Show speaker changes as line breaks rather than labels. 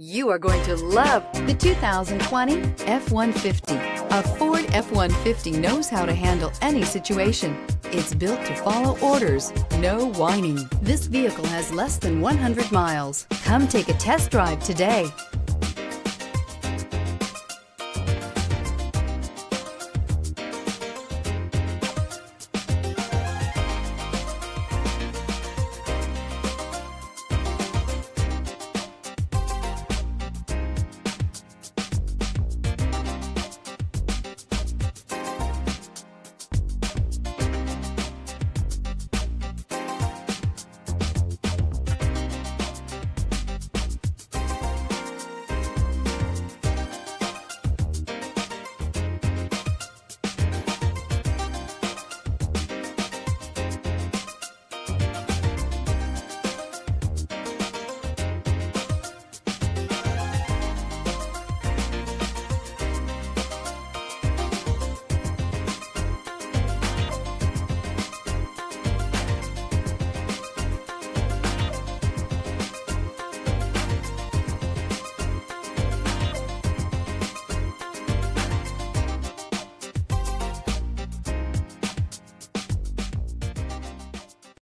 You are going to love the 2020 F-150. A Ford F-150 knows how to handle any situation. It's built to follow orders, no whining. This vehicle has less than 100 miles. Come take a test drive today.